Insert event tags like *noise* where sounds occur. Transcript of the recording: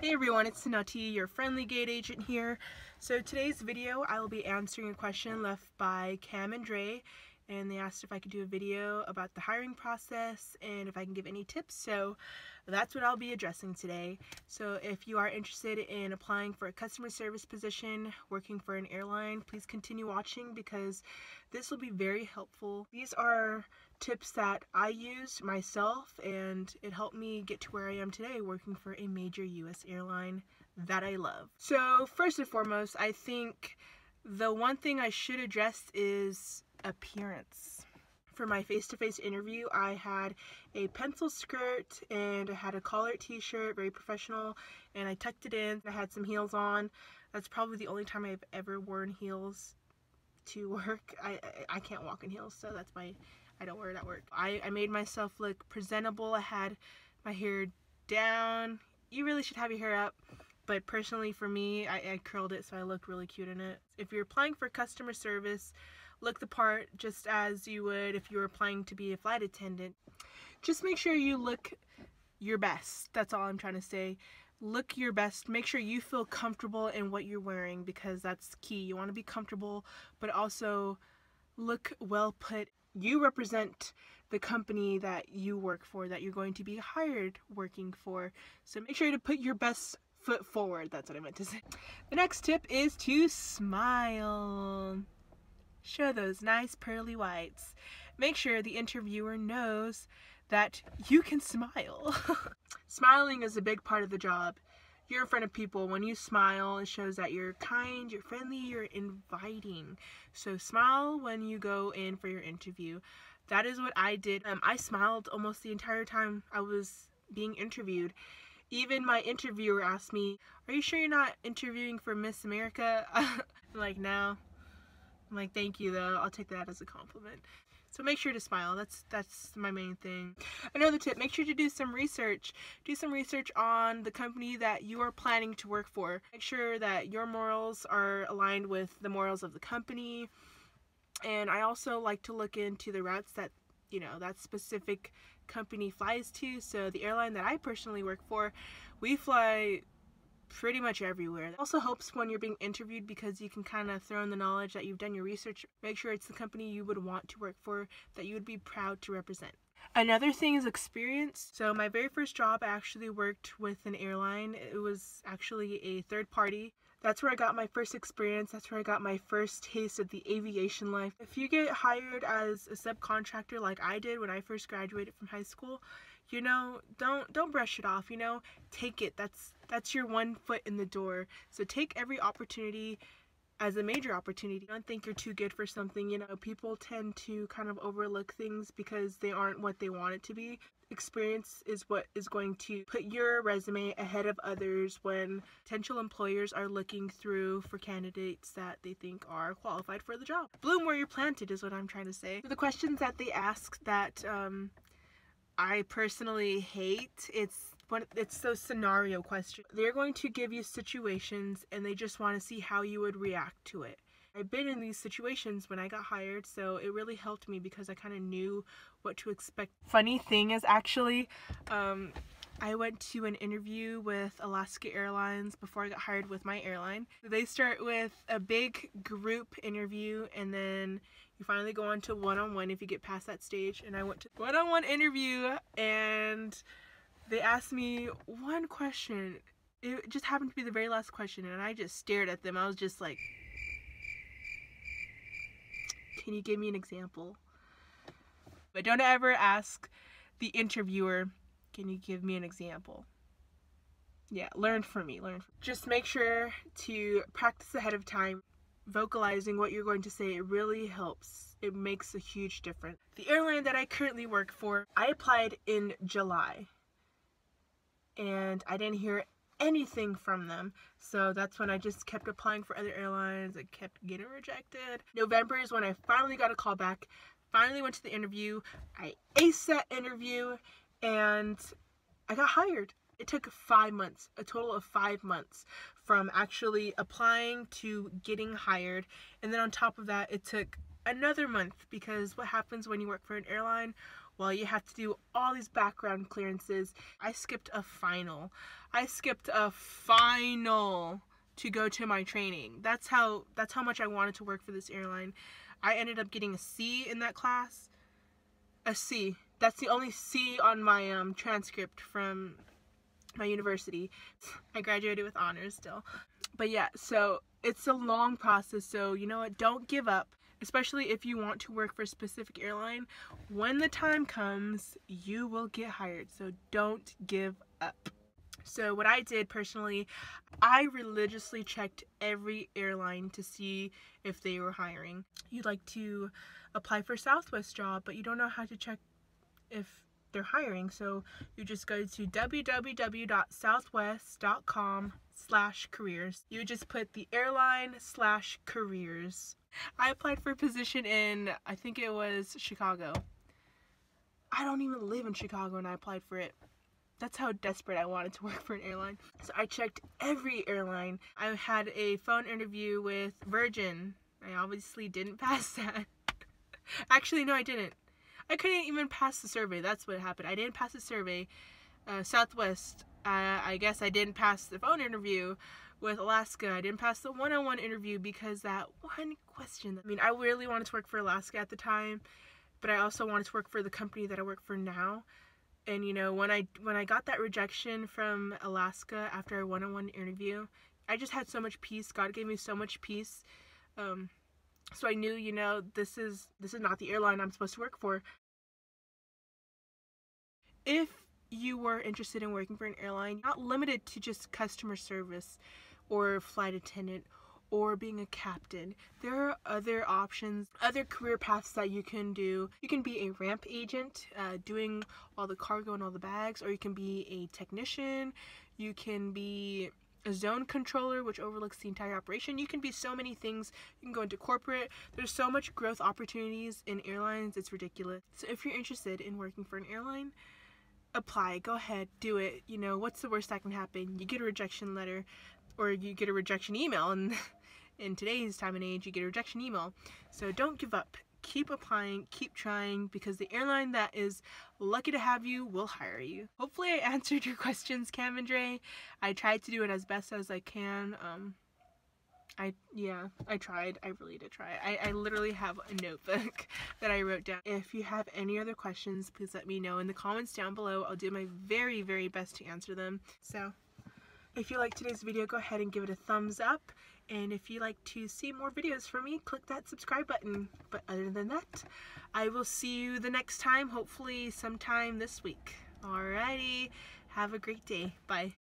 Hey everyone, it's Sinoti, your friendly gate agent here. So today's video, I will be answering a question left by Cam and Dre, and they asked if I could do a video about the hiring process and if I can give any tips. So that's what I'll be addressing today. So if you are interested in applying for a customer service position, working for an airline, please continue watching because this will be very helpful. These are tips that I used myself and it helped me get to where I am today working for a major US airline that I love. So first and foremost, I think the one thing I should address is appearance. For my face-to-face -face interview, I had a pencil skirt and I had a collared t-shirt, very professional, and I tucked it in. I had some heels on. That's probably the only time I've ever worn heels to work. I, I, I can't walk in heels, so that's my I don't wear it at work. I, I made myself look presentable. I had my hair down. You really should have your hair up. But personally for me, I, I curled it so I looked really cute in it. If you're applying for customer service, look the part just as you would if you were applying to be a flight attendant. Just make sure you look your best. That's all I'm trying to say. Look your best. Make sure you feel comfortable in what you're wearing because that's key. You want to be comfortable, but also look well put you represent the company that you work for, that you're going to be hired working for. So make sure to put your best foot forward. That's what I meant to say. The next tip is to smile. Show those nice pearly whites. Make sure the interviewer knows that you can smile. *laughs* Smiling is a big part of the job you're in front of people, when you smile, it shows that you're kind, you're friendly, you're inviting. So smile when you go in for your interview. That is what I did. Um, I smiled almost the entire time I was being interviewed. Even my interviewer asked me, Are you sure you're not interviewing for Miss America? *laughs* Like, No. I'm like, Thank you, though. I'll take that as a compliment. So make sure to smile. That's that's my main thing. Another tip, make sure to do some research. Do some research on the company that you are planning to work for. Make sure that your morals are aligned with the morals of the company. And I also like to look into the routes that, you know, that specific company flies to. So the airline that I personally work for, we fly pretty much everywhere. It also helps when you're being interviewed because you can kind of throw in the knowledge that you've done your research, make sure it's the company you would want to work for, that you would be proud to represent. Another thing is experience. So my very first job I actually worked with an airline. It was actually a third party. That's where I got my first experience. That's where I got my first taste of the aviation life. If you get hired as a subcontractor like I did when I first graduated from high school, you know don't don't brush it off you know take it. That's that's your one foot in the door. So take every opportunity as a major opportunity. Don't think you're too good for something you know. People tend to kind of overlook things because they aren't what they want it to be. Experience is what is going to put your resume ahead of others when potential employers are looking through for candidates that they think are qualified for the job. Bloom where you're planted is what I'm trying to say. The questions that they ask that um, I personally hate. It's when it's those scenario questions. They're going to give you situations and they just want to see how you would react to it. I've been in these situations when I got hired, so it really helped me because I kind of knew what to expect. Funny thing is actually, um, I went to an interview with Alaska Airlines before I got hired with my airline. They start with a big group interview and then you finally go on to one-on-one if you get past that stage. And I went to one-on-one interview and they asked me one question. It just happened to be the very last question and I just stared at them. I was just like can you give me an example? But don't ever ask the interviewer can you give me an example yeah learn from me learn from just make sure to practice ahead of time vocalizing what you're going to say, it really helps. It makes a huge difference. The airline that I currently work for, I applied in July and I didn't hear anything from them. So that's when I just kept applying for other airlines. I kept getting rejected. November is when I finally got a call back. Finally went to the interview. I aced that interview and I got hired. It took five months, a total of five months from actually applying to getting hired. And then on top of that, it took another month because what happens when you work for an airline Well, you have to do all these background clearances. I skipped a final. I skipped a final to go to my training. That's how that's how much I wanted to work for this airline. I ended up getting a C in that class. A C. That's the only C on my um, transcript from my university. I graduated with honors still. But yeah, so it's a long process. So, you know what? Don't give up, especially if you want to work for a specific airline. When the time comes, you will get hired. So, don't give up. So, what I did personally, I religiously checked every airline to see if they were hiring. You'd like to apply for Southwest job, but you don't know how to check if they're hiring. So you just go to www.southwest.com slash careers. You just put the airline slash careers. I applied for a position in, I think it was Chicago. I don't even live in Chicago and I applied for it. That's how desperate I wanted to *laughs* work for an airline. So I checked every airline. I had a phone interview with Virgin. I obviously didn't *laughs* pass that. Actually, no, I didn't. I couldn't even pass the survey. That's what happened. I didn't pass the survey. Uh, Southwest, uh, I guess I didn't pass the phone interview with Alaska. I didn't pass the one-on-one interview because that one question. I mean, I really wanted to work for Alaska at the time, but I also wanted to work for the company that I work for now. And you know, when I when I got that rejection from Alaska after a one-on-one interview, I just had so much peace. God gave me so much peace. Um, so I knew, you know, this is this is not the airline I'm supposed to work for. If you were interested in working for an airline, you're not limited to just customer service or flight attendant or being a captain. There are other options, other career paths that you can do. You can be a ramp agent, uh, doing all the cargo and all the bags, or you can be a technician. You can be a zone controller which overlooks the entire operation. You can be so many things. You can go into corporate. There's so much growth opportunities in airlines. It's ridiculous. So if you're interested in working for an airline, apply. Go ahead, do it. You know, what's the worst that can happen? You get a rejection letter or you get a rejection email and *laughs* in today's time and age you get a rejection email. So don't give up keep applying, keep trying, because the airline that is lucky to have you will hire you. Hopefully I *laughs* answered your questions, Cam and Dre. I tried to do it as best as I can. Um, I, yeah, I tried. I really did try. I, I literally have a notebook *laughs* that I wrote down. If you have any other questions, please let me know in the comments down below. I'll do my very, very best to answer them. So, if you liked today's video, go ahead and give it a thumbs up. And if you like to see more videos from me, click that subscribe button. But other than that, I will see you the next time, hopefully sometime this week. Alrighty, have a great day. Bye.